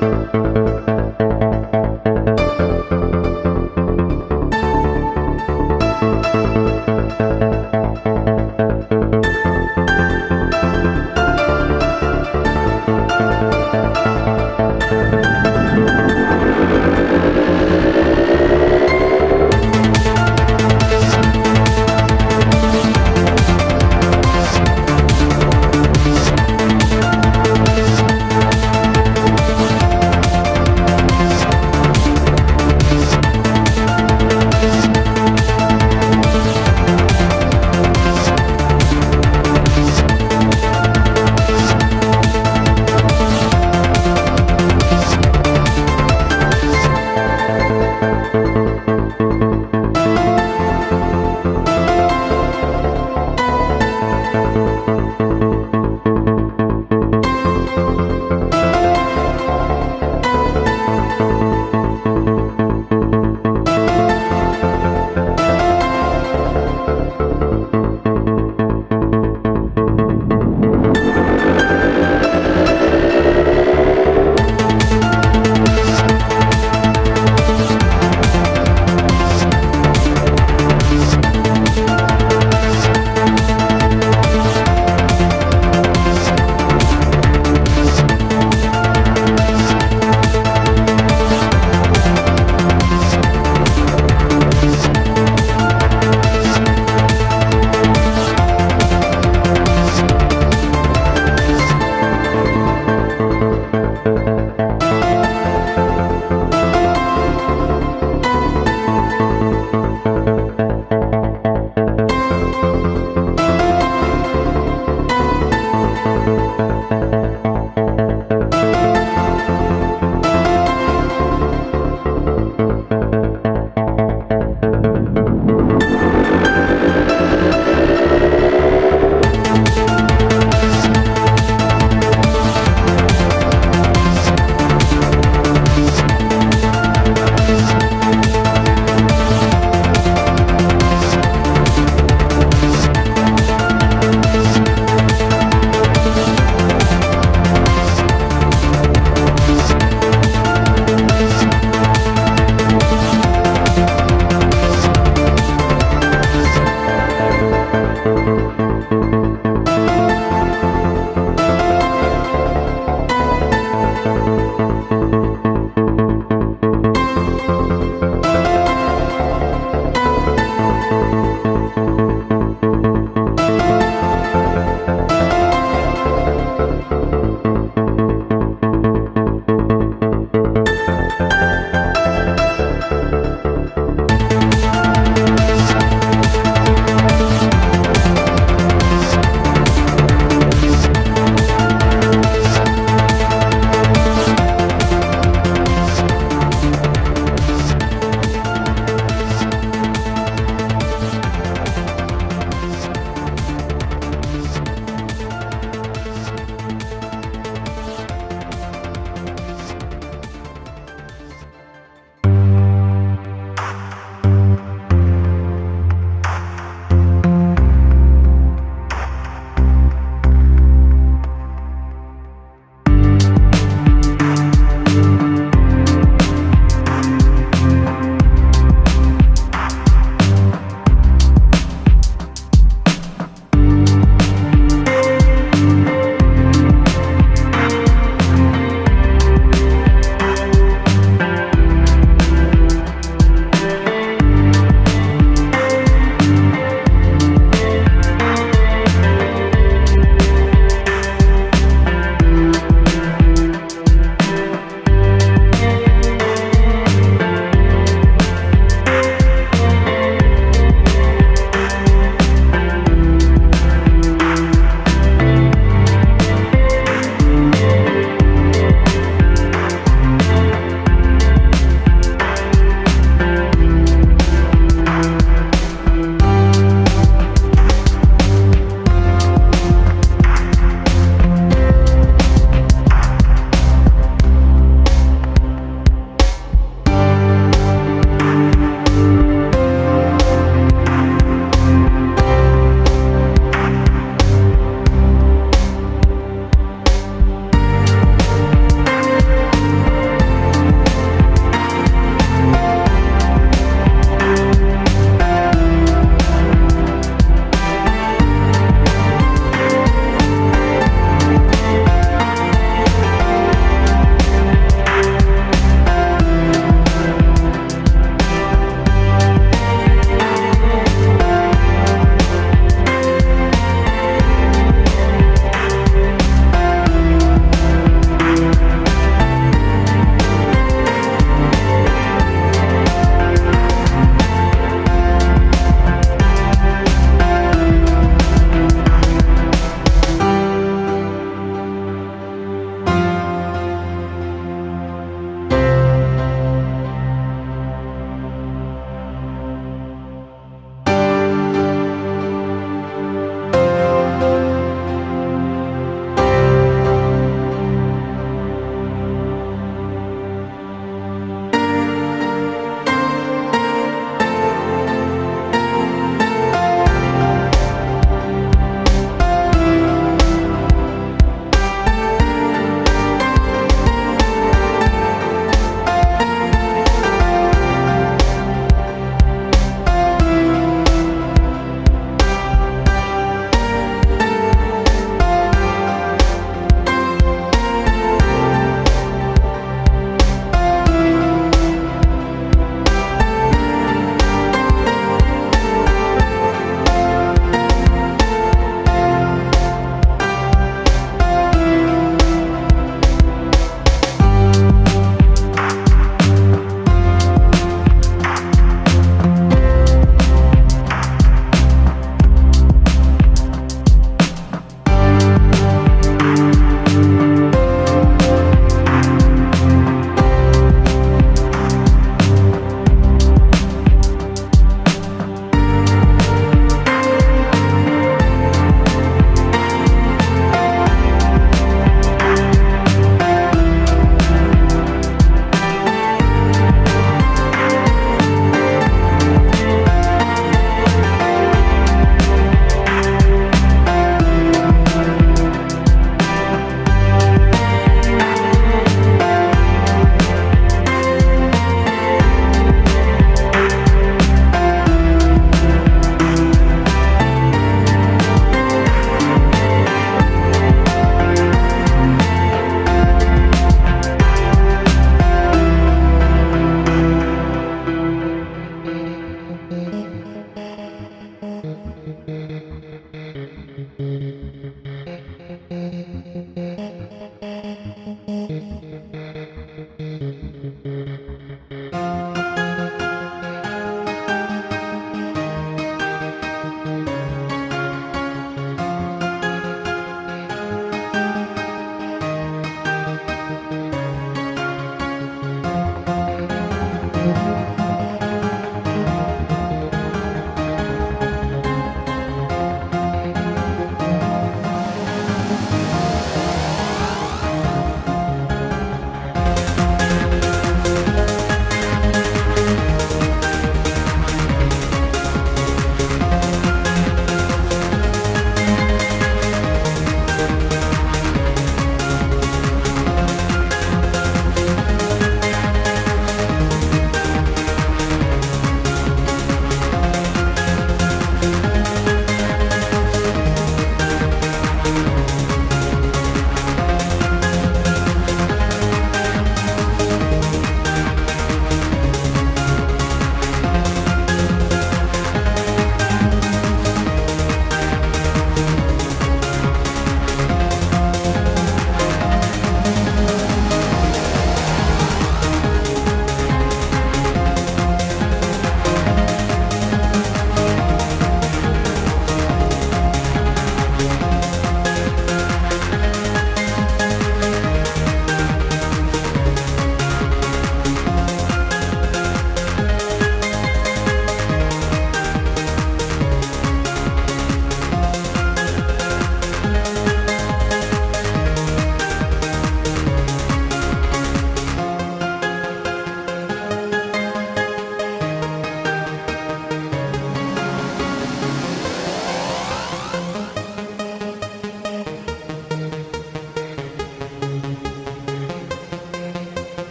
Música